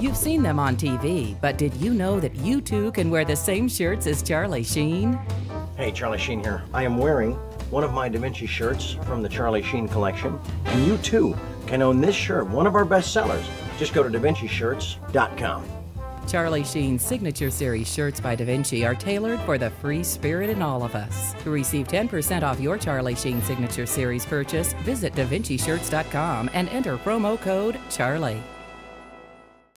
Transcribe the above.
You've seen them on TV, but did you know that you too can wear the same shirts as Charlie Sheen? Hey, Charlie Sheen here. I am wearing one of my Da Vinci shirts from the Charlie Sheen collection, and you too can own this shirt, one of our best sellers. Just go to DaVinciShirts.com. Charlie Sheen's signature series shirts by Da Vinci are tailored for the free spirit in all of us. To receive 10% off your Charlie Sheen signature series purchase, visit DaVinciShirts.com and enter promo code CHARLIE.